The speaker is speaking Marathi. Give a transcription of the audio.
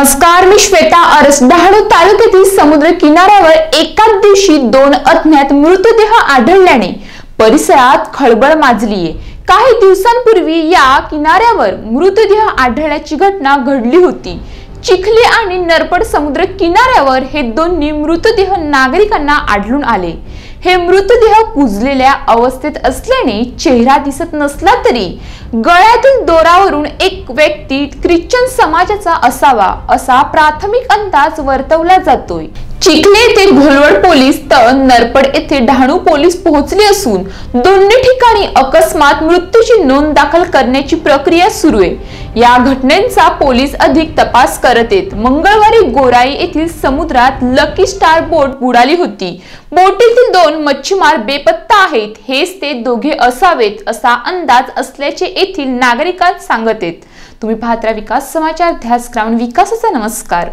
नमस्कार मी श्वेता अरस डहाणू तालुक्यातील समुद्र किनाऱ्यावर एकाच दिवशी दोन अज्ञात मृतदेह आढळल्याने परिसरात खळबळ माजलीये. काही दिवसांपूर्वी या किनाऱ्यावर मृतदेह आढळल्याची घटना घडली होती. चिखली आणि नरपड समुद्र किनाऱ्यावर हे दोन्ही मृतदेह नागरिकांना आढळून आले. हे मृतदेह कुजलेल्या अवस्थेत असल्याने चेहरा दिसत नसला तरी गळ्यातील दोरावरून एक व्यक्ती ख्रिश्चन समाजाचा असावा असा प्राथमिक अंदाज वर्तवला जातोय. चिखले येथे घोलवड पोलीस तर नरपड येथे डहाणू पोलीस पोहोचले असून दोन्ही ठिकाणी अकस्मात मृत्यूची नोंद दाखल करण्याची प्रक्रिया सुरू आहे. या घटनेचा पोलीस अधिक तपास करत आहेत. मंगळवारी गोराई येथील समुद्रात लकी स्टार बोट बुडाली होती. बोटीतील दोन मच्छीमार बेपत्ता आहेत. हेच ते दोघे असावेत असा अंदाज असल्याचे येथील नागरिकात सांगत आहेत. तुम्ही पाहत्रा विकास समाचार ध्यास ग्राउंड विकासाचा नमस्कार.